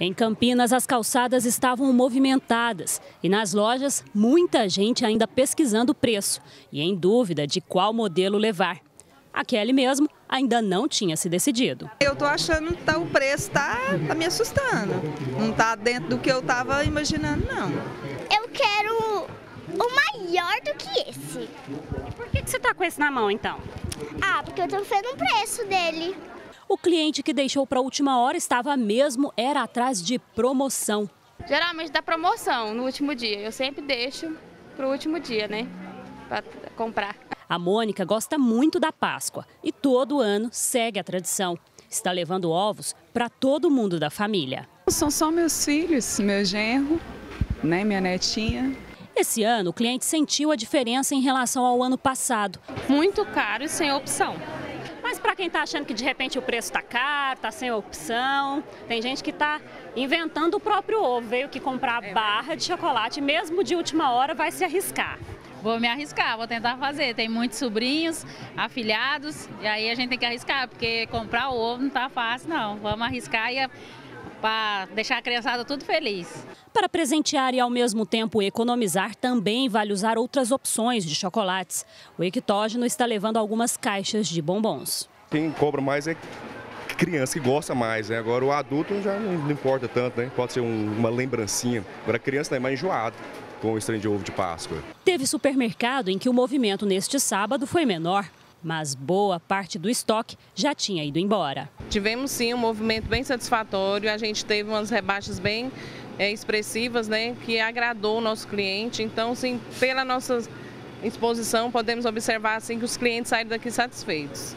Em Campinas, as calçadas estavam movimentadas e nas lojas, muita gente ainda pesquisando o preço e em dúvida de qual modelo levar. A Kelly mesmo ainda não tinha se decidido. Eu estou achando que tá, o preço está tá me assustando. Não está dentro do que eu estava imaginando, não. Eu quero o maior do que esse. E por que, que você está com esse na mão, então? Ah, porque eu estou vendo o preço dele. O cliente que deixou para a última hora estava mesmo era atrás de promoção. Geralmente dá promoção no último dia. Eu sempre deixo para o último dia, né? Para comprar. A Mônica gosta muito da Páscoa e todo ano segue a tradição. Está levando ovos para todo mundo da família. São só meus filhos, meu genro, né, minha netinha. Esse ano, o cliente sentiu a diferença em relação ao ano passado. Muito caro e sem opção. Para quem está achando que de repente o preço está caro, está sem opção, tem gente que está inventando o próprio ovo, veio que comprar barra de chocolate, mesmo de última hora vai se arriscar. Vou me arriscar, vou tentar fazer. Tem muitos sobrinhos, afilhados, e aí a gente tem que arriscar, porque comprar o ovo não está fácil, não. Vamos arriscar e para deixar a criançada tudo feliz. Para presentear e ao mesmo tempo economizar, também vale usar outras opções de chocolates. O Equitógeno está levando algumas caixas de bombons. Quem cobra mais é criança que gosta mais, né? Agora o adulto já não importa tanto, né? Pode ser um, uma lembrancinha. Agora a criança está mais enjoado com o estranho de ovo de Páscoa. Teve supermercado em que o movimento neste sábado foi menor mas boa parte do estoque já tinha ido embora. Tivemos sim um movimento bem satisfatório, a gente teve umas rebaixas bem é, expressivas, né, que agradou o nosso cliente. Então, sim, pela nossa exposição, podemos observar assim que os clientes saíram daqui satisfeitos.